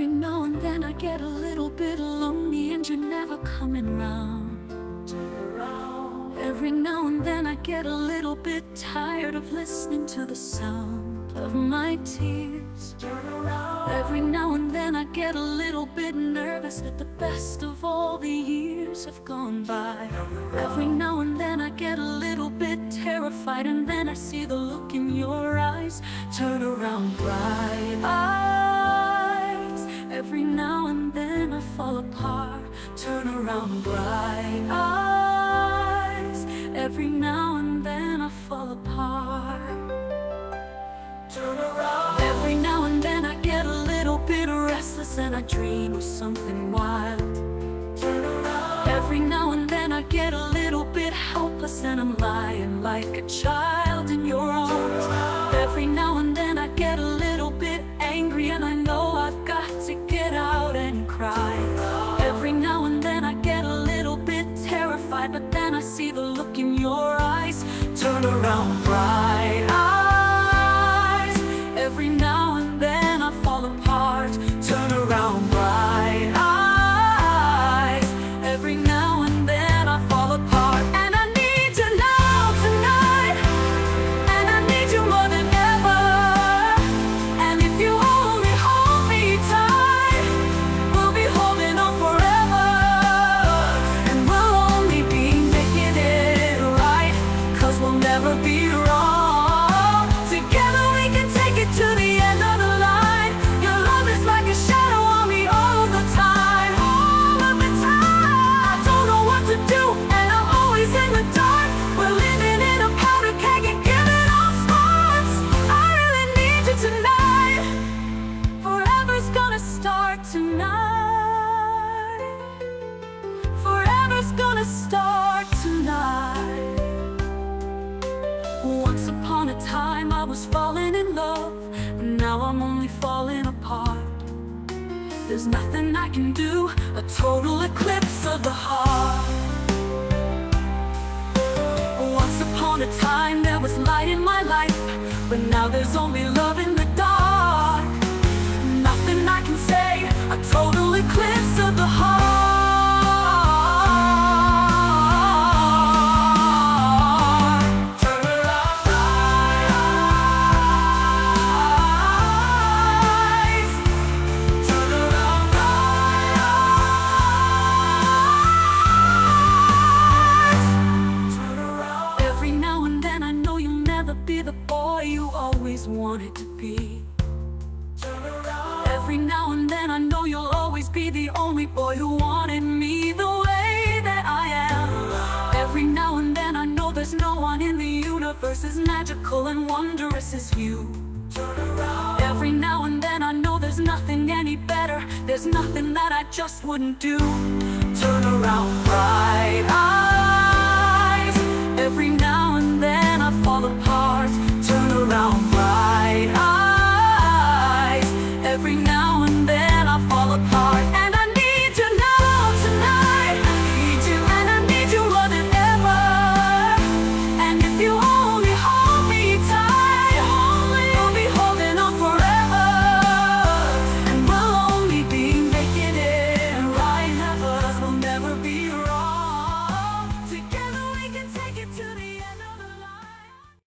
Every now and then I get a little bit lonely and you're never coming round. Turn around. Every now and then I get a little bit tired of listening to the sound of my tears. Turn around Every now and then I get a little bit nervous that the best of all the years have gone by. Every now and then I get a little bit terrified and then I see the look in your eyes. Turn around, bright eyes. Every now and then I fall apart. Turn around, bright eyes. Every now and then I fall apart. Turn around. Every now and then I get a little bit restless and I dream of something wild. Turn around. Every now and then I get a little bit helpless and I'm lying like a child in your arms. Around, Once upon a time I was falling in love, but now I'm only falling apart. There's nothing I can do, a total eclipse of the heart. Once upon a time there was light in my life, but now there's only love in the dark. Nothing I can say, a total be the boy you always wanted to be. Every now and then I know you'll always be the only boy who wanted me the way that I am. Every now and then I know there's no one in the universe as magical and wondrous as you. Every now and then I know there's nothing any better. There's nothing that I just wouldn't do. Turn around. Every around.